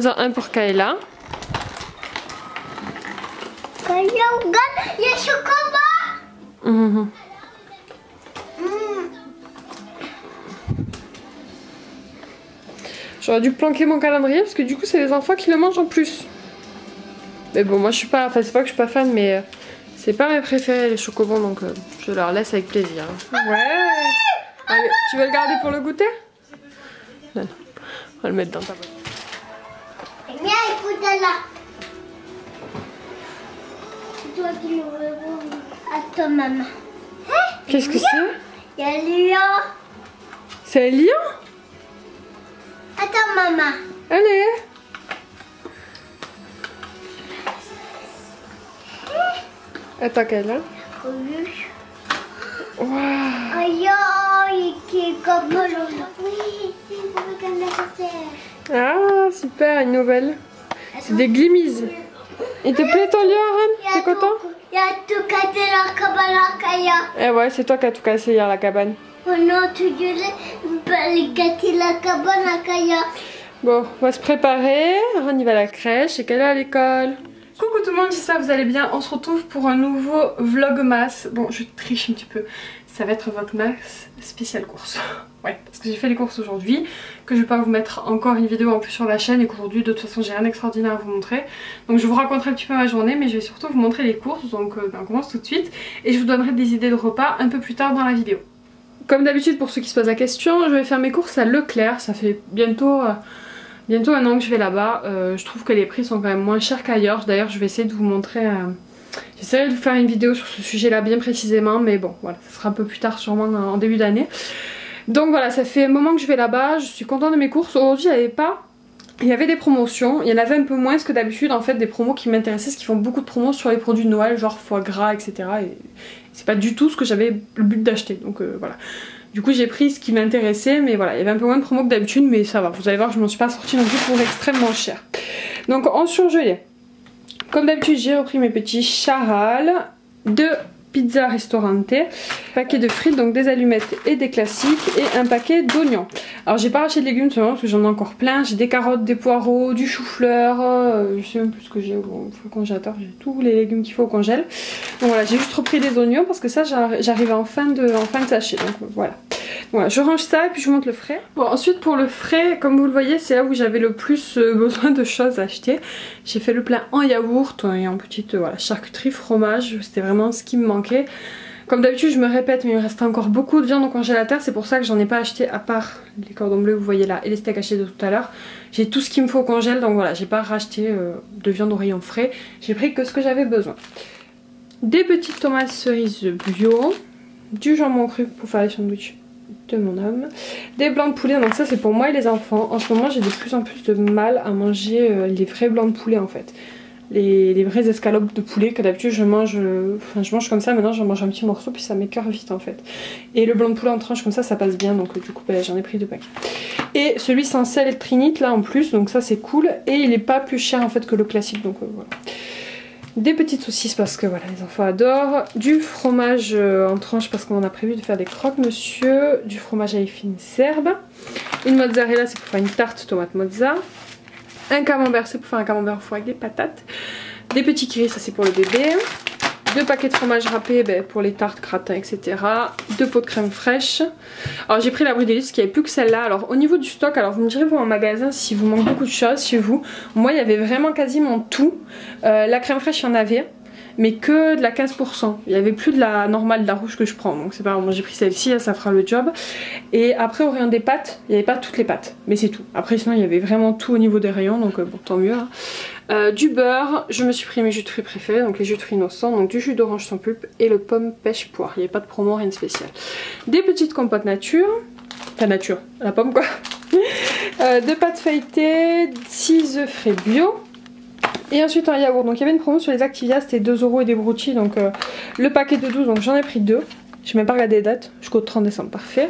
Donne-en un pour Kayla. Kayla, regarde, il y a chocolat. Mhm. J'aurais dû planquer mon calendrier parce que du coup c'est les enfants qui le mangent en plus. Mais bon moi je suis pas, enfin c'est pas que je suis pas fan mais euh, c'est pas mes préférés les chocobons donc euh, je leur laisse avec plaisir. Ouais Allez, tu veux le garder pour le goûter? On va le mettre dans ta boîte. Viens, écoute là. C'est toi qui le veux à ta maman. Qu'est-ce que c'est? Il y a Léa. C'est un lion? Ta maman. Allez Attends qu'elle. Oui. Waouh Aïe, aïe, qui est comme le Oui, c'est comme la recette. Ah super, une nouvelle. C'est des glimmies. Il te plaît ton lion, Aaron T'es content Il a tout cassé la cabane à Kaya. Eh ouais, c'est toi qui as tout cassé hier la cabane. Oh non, tu il cassé la cabane à Kaya. Bon, on va se préparer. Aaron il va à la crèche et qu'elle est à l'école. Coucou tout le monde, j'espère que vous allez bien. On se retrouve pour un nouveau vlogmas. Bon, je triche un petit peu. Ça va être un vlogmas spécial course. Ouais, parce que j'ai fait les courses aujourd'hui, que je vais pas vous mettre encore une vidéo en plus sur la chaîne et qu'aujourd'hui de toute façon j'ai rien d'extraordinaire à vous montrer. Donc je vous raconterai un petit peu ma journée, mais je vais surtout vous montrer les courses. Donc euh, ben, on commence tout de suite et je vous donnerai des idées de repas un peu plus tard dans la vidéo. Comme d'habitude pour ceux qui se posent la question, je vais faire mes courses à Leclerc. Ça fait bientôt... euh, Bientôt un an que je vais là-bas, Euh, je trouve que les prix sont quand même moins chers qu'ailleurs. D'ailleurs je vais essayer de vous montrer, j'essaierai de vous faire une vidéo sur ce sujet là bien précisément. Mais bon voilà, ça sera un peu plus tard sûrement en début d'année. Donc voilà, ça fait un moment que je vais là-bas, je suis contente de mes courses. Aujourd'hui il n'y avait pas... Il y avait des promotions, il y en avait un peu moins que d'habitude en fait des promos qui m'intéressaient, parce qu'ils font beaucoup de promos sur les produits de Noël, genre foie gras, etc. Et c'est pas du tout ce que j'avais le but d'acheter, donc euh, voilà. Du coup j'ai pris ce qui m'intéressait mais voilà il y avait un peu moins de promos que d'habitude mais ça va vous allez voir je m'en suis pas sortie non plus pour extrêmement cher. Donc en surgelé, comme d'habitude j'ai repris mes petits charales, deux pizzas restaurante, paquet de frites donc des allumettes et des classiques et un paquet d'oignons. Alors j'ai pas racheté de légumes seulement parce que j'en ai encore plein, j'ai des carottes, des poireaux, du chou-fleur, euh, je sais même plus ce que j'ai au, congélateur, j'ai tous les légumes qu'il faut au congèle. Donc voilà j'ai juste repris des oignons parce que ça j'arri- j'arrive en fin de en fin sachet donc euh, voilà. Voilà, je range ça et puis je vous montre le frais. Bon, ensuite pour le frais, comme vous le voyez, c'est là où j'avais le plus euh, besoin de choses à acheter. J'ai fait le plein en yaourt et en petite charcuterie, fromage, c'était vraiment ce qui me manquait. Comme d'habitude, je me répète, mais il me reste encore beaucoup de viande au congélateur, c'est pour ça que j'en ai pas acheté à part les cordons bleus vous voyez là et les steaks hachés de tout à l'heure. J'ai tout ce qu'il me faut au congèle, donc voilà, j'ai pas racheté euh, de viande au rayon frais. J'ai pris que ce que j'avais besoin. Des petites tomates cerises bio, du jambon cru pour faire les sandwichs de mon homme. Des blancs de poulet, donc ça c'est pour moi et les enfants. En ce moment j'ai de plus en plus de mal à manger euh, les vrais blancs de poulet en fait. Les, les vraies escalopes de poulet que d'habitude je mange comme ça, maintenant j'en mange un petit morceau puis ça m'écœure vite en fait. Et le blanc de poulet en tranche comme ça ça passe bien. Donc euh, du coup bah, j'en ai pris deux paquets. Et celui sans sel et trinite là en plus donc ça c'est cool. Et il est pas plus cher en fait que le classique. Donc euh, voilà. Des petites saucisses parce que voilà les enfants adorent, du fromage euh, en tranche parce qu'on a prévu de faire des croque-monsieur, du fromage à fine serbe, une mozzarella c'est pour faire une tarte tomate mozza, un camembert c'est pour faire un camembert au four avec des patates, des petits kiris ça c'est pour le bébé, deux paquets de fromage râpé ben, pour les tartes, gratins etc, deux pots de crème fraîche, alors j'ai pris la Bridelis parce qu'il avait plus que celle-là, alors au niveau du stock, alors vous me direz vous en magasin si vous manque beaucoup de choses chez vous, moi il y avait vraiment quasiment tout, euh, la crème fraîche, il y en avait, mais que de la 15%. Il n'y avait plus de la normale, de la rouge que je prends. Donc c'est pas moi j'ai pris celle-ci, ça fera le job. Et après, au rayon des pâtes, il n'y avait pas toutes les pâtes, mais c'est tout. Après, sinon, il y avait vraiment tout au niveau des rayons, donc euh, bon, tant mieux. hein. Euh, du beurre, je me suis pris mes jus de fruits préférés, donc les jus de fruits innocents, donc du jus d'orange sans pulpe et le pomme pêche poire. Il n'y avait pas de promo, rien de spécial. Des petites compotes nature, enfin nature, la pomme quoi. Euh, deux pâtes feuilletées, 6 œufs frais bio. Et ensuite un yaourt. Donc il y avait une promo sur les Activia, c'était 2 euros et des broutilles. Donc euh, le paquet de 12, donc j'en ai pris deux. J'ai même pas regardé les dates, jusqu'au 30 décembre, parfait.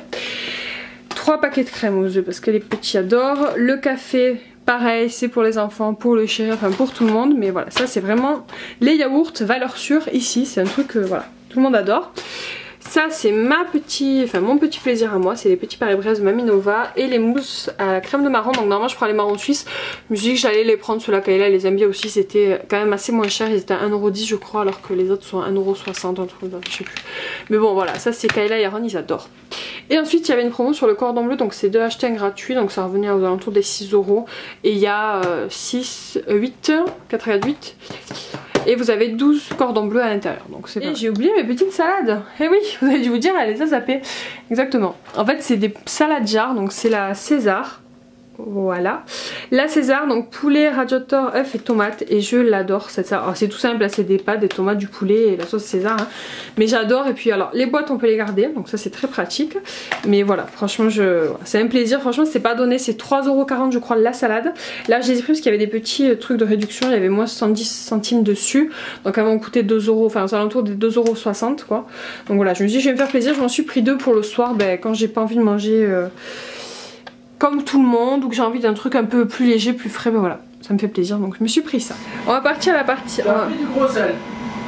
3 paquets de crème aux œufs parce que les petits adorent. Le café, pareil, c'est pour les enfants, pour le chéri, enfin pour tout le monde. Mais voilà, ça c'est vraiment les yaourts valeur sûre ici. C'est un truc que voilà, tout le monde adore. Ça c'est ma petit, enfin mon petit plaisir à moi, c'est les petits Paris-Brest de Maminova et les mousses à crème de marron. Donc normalement je prends les marrons suisses, je me suis dit que j'allais les prendre, ceux-là Kayla les aime bien aussi, c'était quand même assez moins cher, ils étaient à 1,10€ je crois alors que les autres sont à 1,60€, un truc, je sais plus. Mais bon voilà, ça c'est Kayla et Aaron, ils adorent. Et ensuite il y avait une promo sur le cordon bleu, donc c'est deux achetés un gratuit, donc ça revenait aux alentours des 6€ et il y a 6, 8, 4 et 8 et vous avez 12 cordons bleus à l'intérieur. Donc c'est Et j'ai oublié mes petites salades. Et eh oui, vous avez dû vous dire, elle les a zappées. Exactement. En fait, c'est des salades jars, donc c'est la César. Voilà. La César, donc poulet, radiator, œuf et tomate. Et je l'adore cette salade. C'est tout simple, c'est des pâtes, des tomates, du poulet et la sauce César. Hein. Mais j'adore. Et puis alors, les boîtes, on peut les garder. Donc ça, c'est très pratique. Mais voilà, franchement, je... c'est un plaisir. Franchement, c'est pas donné. C'est 3,40€ je crois la salade. Là, je les ai pris parce qu'il y avait des petits euh, trucs de réduction. Il y avait moins 70 centimes dessus. Donc avant, on coûtait 2€. Enfin, aux alentours des 2,60€ quoi. Donc voilà, je me suis dit, je vais me faire plaisir. Je m'en suis pris deux pour le soir. Ben, quand j'ai pas envie de manger... Euh, comme tout le monde ou que j'ai envie d'un truc un peu plus léger, plus frais, ben voilà, ça me fait plaisir donc je me suis pris ça. On va partir à la partie. T'as pris du gros sel.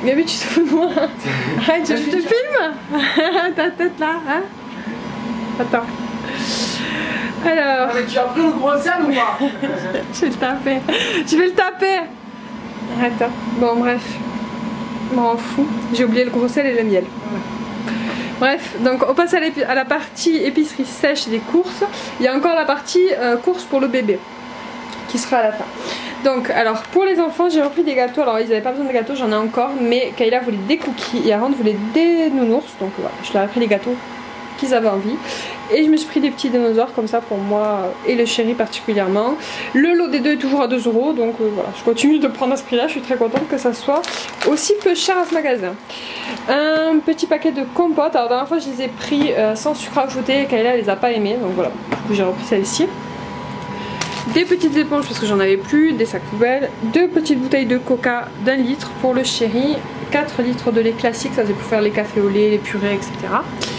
Mais oui, tu te fous de moi. Arrête, je te filme. Ta tête là, hein Attends. Alors. Ah, mais tu as pris le gros sel ou pas? Je vais le taper. Je vais le taper. Attends. Bon, bref. M'en fous. J'ai oublié le gros sel et le miel. Bref, donc on passe à, la partie épicerie sèche des courses. Il y a encore la partie euh, course pour le bébé qui sera à la fin. Donc alors pour les enfants j'ai repris des gâteaux, alors ils n'avaient pas besoin de gâteaux, j'en ai encore, mais Kayla voulait des cookies et Aaron voulait des nounours, donc voilà, je leur ai pris les gâteaux qu'ils avaient envie. Et je me suis pris des petits dinosaures comme ça pour moi et le chéri particulièrement. Le lot des deux est toujours à 2 euros donc euh, voilà, je continue de prendre à ce prix là, je suis très contente que ça soit aussi peu cher à ce magasin. Un petit paquet de compotes, alors la dernière fois je les ai pris euh, sans sucre ajouté, Kayla les a pas aimés. Donc voilà, du coup j'ai repris celle-ci. Des petites éponges parce que j'en avais plus, des sacs poubelles, deux petites bouteilles de coca d'un litre pour le chéri, 4 litres de lait classique, ça c'est pour faire les cafés au lait, les purées, etc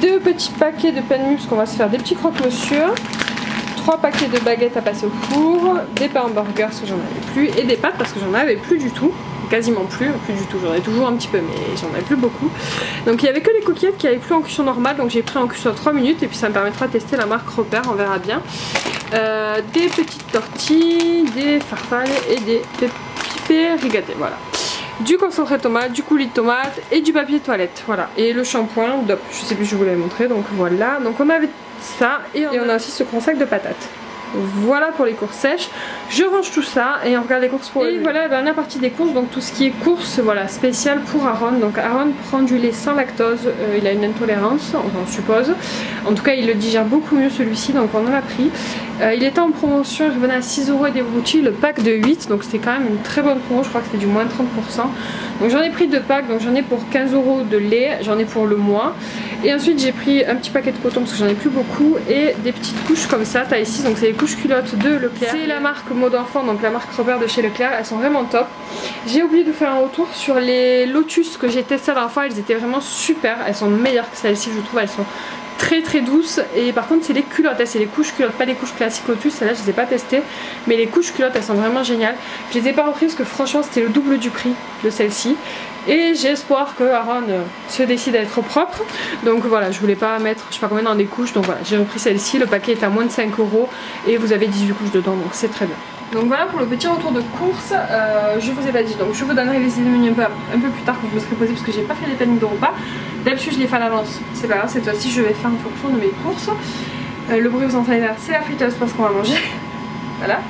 deux petits paquets de pain parce qu'on va se faire des petits croque-monsieur, trois paquets de baguettes à passer au four, des pains hamburgers parce que j'en avais plus et des pâtes parce que j'en avais plus du tout quasiment plus, plus du tout, j'en ai toujours un petit peu mais j'en avais plus beaucoup. Donc il n'y avait que les coquillettes qui avaient plus en cuisson normale donc j'ai pris en cuisson 3 minutes et puis ça me permettra de tester la marque Repère, on verra bien. Euh, des petites tortilles, des farfales et des pépés rigatés, voilà du concentré de tomate, du coulis de tomate et du papier toilette. Voilà. Et le shampoing, je sais plus, je vous l'avais montré, donc voilà. Donc on avait ça et on, a aussi ce grand sac de patates. Voilà pour les courses sèches. Je range tout ça et on regarde les courses pour Et voilà la dernière partie des courses, donc tout ce qui est courses, voilà, spécial pour Aaron. Donc Aaron prend du lait sans lactose, euh, il a une intolérance, on suppose. En tout cas, il le digère beaucoup mieux celui-ci, donc on en a pris. Euh, il était en promotion, il revenait à 6€ et des broutilles, le pack de 8, donc c'était quand même une très bonne promo, je crois que c'était du moins 30%. Donc j'en ai pris deux packs, donc j'en ai pour 15 euros de lait, j'en ai pour le mois. Et ensuite j'ai pris un petit paquet de coton parce que j'en ai plus beaucoup et des petites couches comme ça, taille 6, donc c'est les couches culottes de Leclerc. C'est la marque mode enfant, donc la marque Robert de chez Leclerc, elles sont vraiment top. J'ai oublié de faire un retour sur les Lotus que j'ai testé la dernière fois, elles étaient vraiment super, elles sont meilleures que celles-ci je trouve, elles sont très très douces. Et par contre c'est les culottes, hein, c'est les couches culottes, pas les couches classiques Lotus, celles-là je les ai pas testées. Mais les couches culottes elles sont vraiment géniales. Je les ai pas reprises parce que franchement c'était le double du prix de celle-ci et espoir que Aaron euh, se décide à être propre donc voilà je voulais pas mettre je sais pas combien dans des couches donc voilà j'ai repris celle-ci, le paquet est à moins de 5 euros et vous avez 18 couches dedans donc c'est très bien. Donc voilà pour le petit retour de course, euh, je vous ai pas dit, donc je vous donnerai les idées un peu, un peu plus tard quand je me serai posée parce que j'ai pas fait les plannings de repas. D'habitude je les fais à l'avance, c'est pas grave, cette fois-ci je vais faire en fonction de mes courses. Euh, le bruit vous entendez c'est la friteuse parce qu'on va manger. voilà.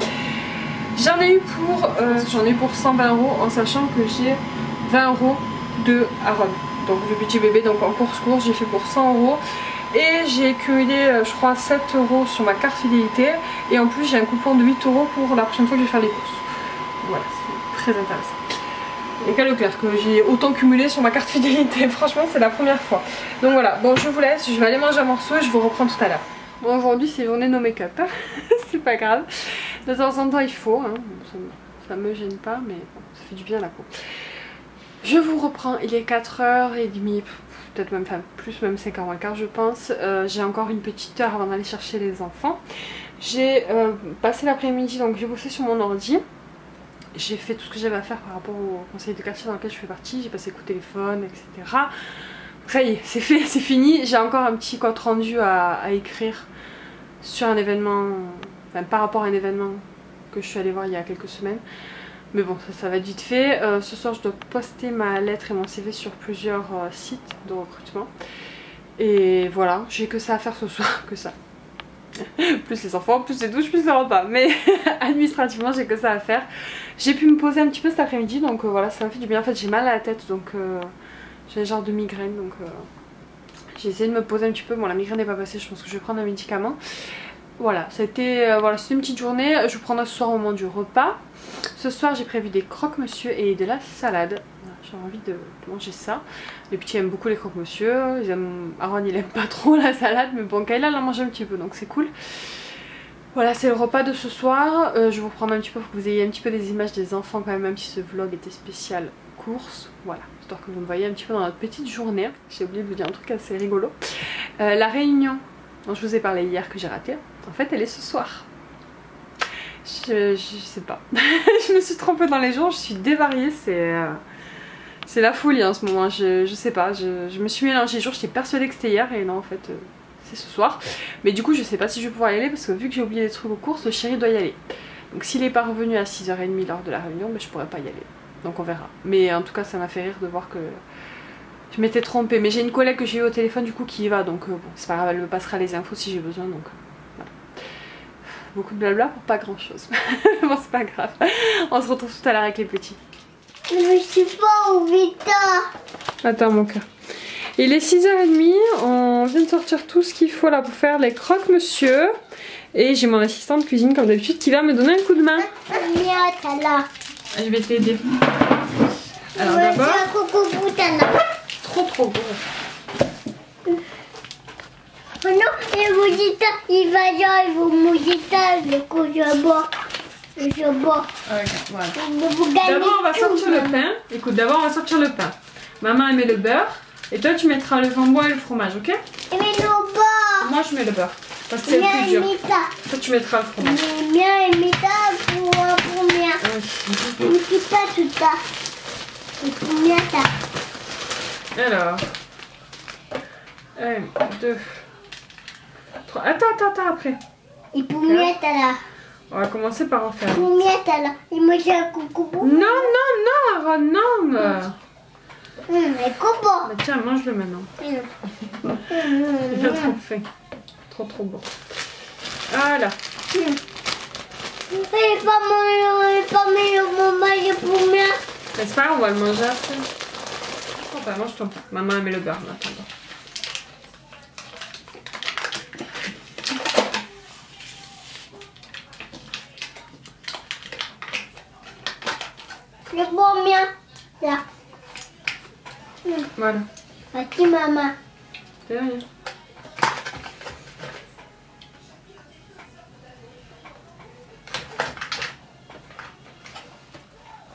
J'en ai eu pour euh, j'en ai eu pour 120 euros en sachant que j'ai 20 euros de Aaron. Donc le petit bébé, donc en course course j'ai fait pour 100 euros. Et j'ai cumulé euh, je crois 7 euros sur ma carte fidélité. Et en plus j'ai un coupon de 8 euros pour la prochaine fois que je vais faire les courses. Voilà, c'est très intéressant. Et quel clair que j'ai autant cumulé sur ma carte fidélité. Franchement c'est la première fois. Donc voilà, bon je vous laisse, je vais aller manger un morceau et je vous reprends tout à l'heure. Bon aujourd'hui c'est journée no make-up, c'est pas grave. De temps en temps il faut, hein. ça, me gêne pas mais ça fait du bien à la peau. Je vous reprends, il est 4h30, peut-être même plus, même 5h15 je pense. Euh, j'ai encore une petite heure avant d'aller chercher les enfants. J'ai euh, passé l'après-midi, donc j'ai bossé sur mon ordi. J'ai fait tout ce que j'avais à faire par rapport au conseil de quartier dans lequel je fais partie. J'ai passé coup de téléphone, etc. ça y est, c'est fait, c'est fini. J'ai encore un petit compte rendu à, à écrire sur un événement, enfin par rapport à un événement que je suis allée voir il y a quelques semaines. Mais bon, ça, va être vite fait. Euh, ce soir, je dois poster ma lettre et mon CV sur plusieurs euh, sites de recrutement. Et voilà, j'ai que ça à faire ce soir, que ça. plus les enfants, plus les douches, plus le repas. Mais administrativement, j'ai que ça à faire. J'ai pu me poser un petit peu cet après-midi, donc euh, voilà, ça m'a fait du bien. En fait, j'ai mal à la tête, donc j'ai un genre de migraine, donc j'ai essayé de me poser un petit peu. Bon, la migraine n'est pas passée, je pense que je vais prendre un médicament. Voilà, c'était voilà, une petite journée. Je vous prendrai ce soir au moment du repas. Ce soir, j'ai prévu des croque-monsieur et de la salade. J'ai envie de manger ça. Les petits aiment beaucoup les croque-monsieur. Aaron, il aime pas trop la salade, mais bon, Kayla, en mange un petit peu, donc c'est cool. Voilà, c'est le repas de ce soir. Euh, je vous reprendre un petit peu pour que vous ayez un petit peu des images des enfants quand même, même si ce vlog était spécial course. Voilà, histoire que vous me voyez un petit peu dans notre petite journée. J'ai oublié de vous dire un truc assez rigolo. Euh, la réunion dont je vous ai parlé hier que j'ai raté, en fait, elle est ce soir. Je, sais pas. je me suis trompée dans les jours, je suis dévariée, c'est... euh, c'est la folie en ce moment, je, je sais pas, je, me suis mélangée les jours, j'étais persuadée que c'était hier et non en fait euh, c'est ce soir. Mais du coup je sais pas si je vais pouvoir y aller parce que vu que j'ai oublié des trucs aux courses, le chéri doit y aller. Donc s'il est pas revenu à 6h30 lors de la réunion, ben, je pourrais pas y aller. Donc on verra. Mais en tout cas ça m'a fait rire de voir que je m'étais trompée. Mais j'ai une collègue que j'ai eu au téléphone du coup qui y va donc euh, bon c'est pas grave, elle me passera les infos si j'ai besoin donc. Beaucoup de blabla pour pas grand chose. bon c'est pas grave. On se retrouve tout à l'heure avec les petits. Je suis pas au Vita. Attends mon cœur. Il est 6h30, on vient de sortir tout ce qu'il faut là pour faire les croques monsieur. Et j'ai mon assistante cuisine comme d'habitude qui va me donner un coup de main. Mia, t'as là. Je vais t'aider. Alors d'abord, trop trop gros. Non, et vous dites, il va dire, il vous me dites, le coup, je bois. Je bois. Voilà. D'abord on va sortir le hein. pain. Écoute, d'abord on va sortir le pain. Maman elle met le beurre. Et toi tu mettras le jambon et le fromage, ok? Et mais nos bords. Moi je mets le beurre. Parce que c'est le plus dur. Toi tu mettras le fromage. Mia et Mita pour, pour Mia. Oui. Mita, tout ça. Pour Mia, ça. Alors. Un, deux, trois. Attends, attends, attends après. Et pour Mia, t'as là. On va commencer par en faire. Pour Mia, t'as là. Et moi, j'ai un coucou. Non, non, non, non. Hum, mais. Bah, tiens, mange-le maintenant. Hum. Il a trop faim. Trop, trop bon. Voilà. Et pas mon, et pas mon, mon mari pour Mia. Mais c'est pas? Grave, on va le manger après. Bah, mange ton. Maman elle met le beurre en pour Mia. Là. Voilà. Merci, maman. C'est rien.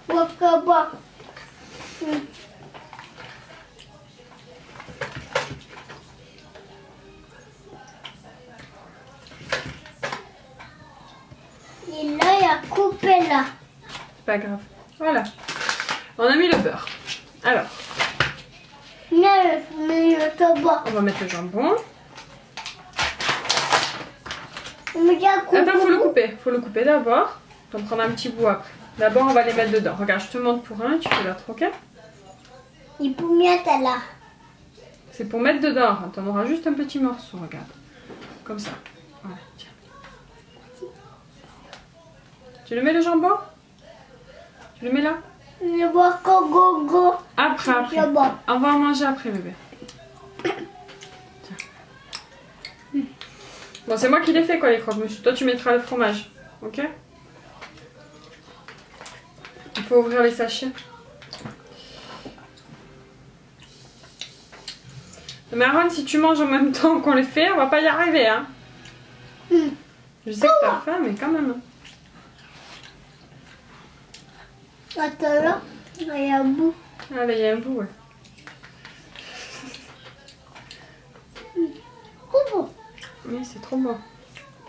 Pas Hum. Et là, il a coupé là. C'est pas grave. Voilà. On a mis le beurre. Alors, Là, je mets le tabac. on va mettre le jambon. Coupé. Attends, faut le couper. Faut le couper d'abord. On prendre un petit bout après. D'abord, on va les mettre dedans. Regarde, je te montre pour un. Tu fais l'autre, ok Et pour là. C'est pour mettre dedans. T'en auras juste un petit morceau, regarde. Comme ça. Voilà, tiens. Tu le mets le jambon? Tu le mets là? Je bois go go go. Après, après. On va en manger après, bébé. Bon, c'est moi qui l'ai fait, quoi, les croque-monsieur. Toi, tu mettras le fromage. Ok? Il faut ouvrir les sachets. Mais Aaron, si tu manges en même temps qu'on les fait, on va pas y arriver, hein. Hmm. Je sais que t'as faim, mais quand même. Attends là. Il y a un bout. Ah, là, il y a un bout, ouais. Oui, c'est trop bon.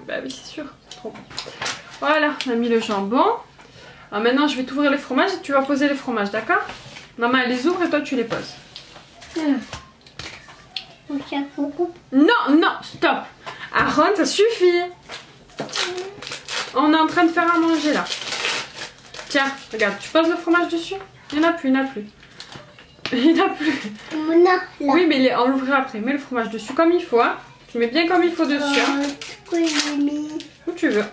Bah oui, c'est sûr, c'est trop bon. Voilà, on a mis le jambon. Alors maintenant, je vais t'ouvrir les fromages et tu vas poser les fromages, d'accord? Maman, elle les ouvre et toi, tu les poses. Non, non, stop Aaron, ça suffit On est en train de faire à manger là. Tiens, regarde, tu poses le fromage dessus? Il n'y en a plus, il n'y en a plus. Il n'y en a plus. Oui, mais on l'ouvrira après. Mets le fromage dessus comme il faut. Hein. Tu mets bien comme il faut dessus. Hein. Où tu veux.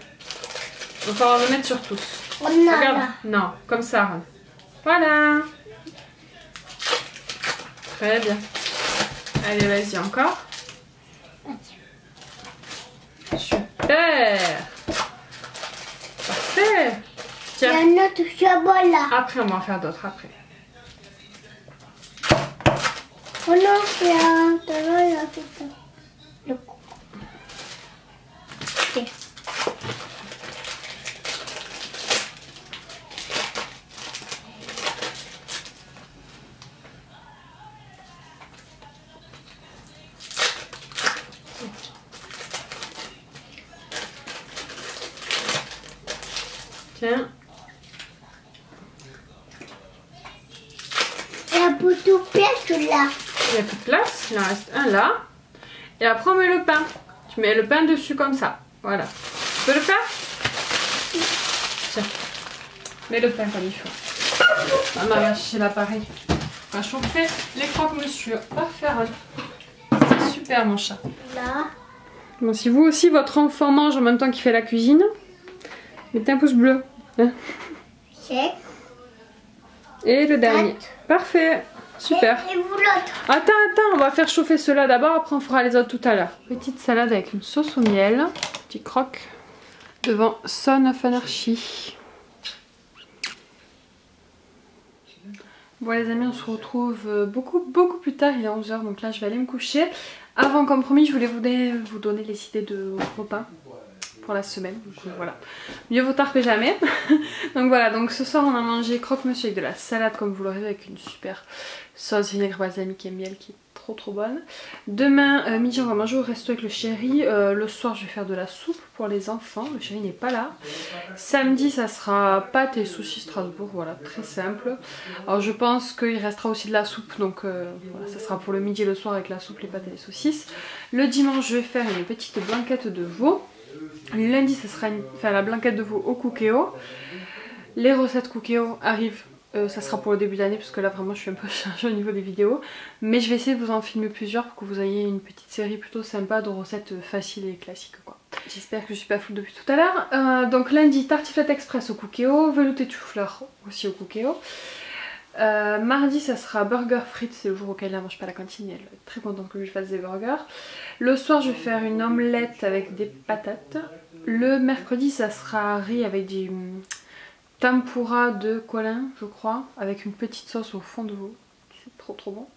On va le mettre sur tous. Oh Regarde. Non, comme ça. Voilà. Très bien. Allez, vas-y, encore. Super. Parfait. Il y a Tiens. un autre chapeau là. Après, on va en faire d'autres après. Oh non, a un Le coup. Ok. Tiens. Il y a beaucoup de pièces là. Il n'y a plus de place. Il en reste un là. Et après, on met le pain. Tu mets le pain dessus comme ça. Voilà. Tu peux le faire Tiens. Mets le pain comme il faut. Maman va chercher l'appareil. On va chauffer les croque-monsieur. Parfait. C'est super, mon chat. Là. Bon, si vous aussi, votre enfant mange en même temps qu'il fait la cuisine, mettez un pouce bleu. hein. C'est. Et le dernier. Parfait. Super. Et, et vous l'autre. Attends, attends, on va faire chauffer ceux-là d'abord, après on fera les autres tout à l'heure. Petite salade avec une sauce au miel, petit croque, devant Son of Anarchy. Bon les amis, on se retrouve euh, beaucoup beaucoup plus tard, il est 11h, donc là je vais aller me coucher. Avant, comme promis, je voulais vous donner, vous donner les idées de repas pour la semaine. Euh, voilà, mieux vaut tard que jamais. donc voilà, donc ce soir on a mangé croque-monsieur avec de la salade comme vous l'aurez avec une super sauce vinaigre balsamique et miel qui est trop trop bonne. Demain euh, midi on va manger au resto avec le chéri. Euh, le soir je vais faire de la soupe pour les enfants. Le chéri n'est pas là. Samedi ça sera pâtes et saucisses Strasbourg. Voilà, très simple. Alors je pense qu'il restera aussi de la soupe. Donc voilà, ça sera pour le midi et le soir avec la soupe, les pâtes et les saucisses. Le dimanche je vais faire une petite blanquette de veau. Lundi ça sera la blanquette de veau au cookéo. Les recettes cookéo arrivent euh, ça sera pour le début d'année parce que là vraiment je suis un peu chargée au niveau des vidéos. Mais je vais essayer de vous en filmer plusieurs pour que vous ayez une petite série plutôt sympa de recettes faciles et classiques. J'espère que je suis pas full depuis tout à l'heure. Euh, donc lundi tartiflette express au cookéo, velouté de chou-fleur aussi au cookéo. Euh, mardi ça sera burger frites, c'est le jour auquel elle mange pas la cantine et elle être très contente que je fasse des burgers. Le soir je vais faire une omelette avec des patates. Le mercredi ça sera riz avec du hum, tempura de Colin je crois, avec une petite sauce au fond de veau. C'est trop trop bon.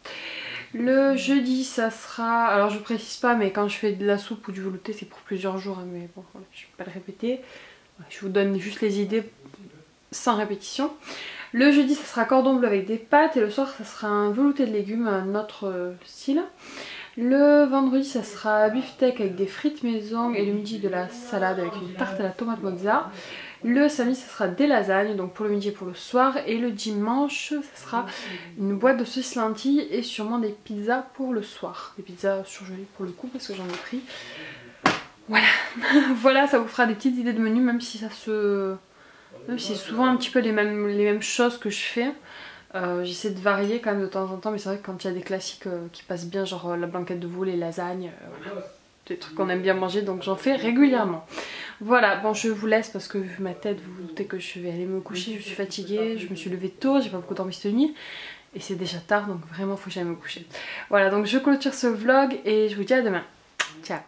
Le jeudi ça sera, alors je précise pas mais quand je fais de la soupe ou du velouté c'est pour plusieurs jours hein, mais bon voilà, je vais pas le répéter. Je vous donne juste les idées sans répétition. Le jeudi, ça sera cordon bleu avec des pâtes et le soir, ça sera un velouté de légumes, un autre euh, style. Le vendredi, ça sera beefsteak avec des frites maison et le midi de la salade avec une tarte à la tomate mozza. Le samedi, ça sera des lasagnes, donc pour le midi et pour le soir. Et le dimanche, ça sera une boîte de saucisses lentilles et sûrement des pizzas pour le soir. Des pizzas surgelées pour le coup parce que j'en ai pris. Voilà, voilà, ça vous fera des petites idées de menu, même si ça se... C'est souvent un petit peu les mêmes, les mêmes choses que je fais. Euh, J'essaie de varier quand même de temps en temps, mais c'est vrai que quand il y a des classiques euh, qui passent bien, genre euh, la blanquette de veau, les lasagnes, voilà. des trucs qu'on aime bien manger, donc j'en fais régulièrement. Voilà, bon je vous laisse parce que vu ma tête, vous vous doutez que je vais aller me coucher, je suis fatiguée, je me suis levée tôt, j'ai pas beaucoup dormi cette nuit. Et c'est déjà tard, donc vraiment faut que j'aille me coucher. Voilà, donc je clôture ce vlog et je vous dis à demain. Ciao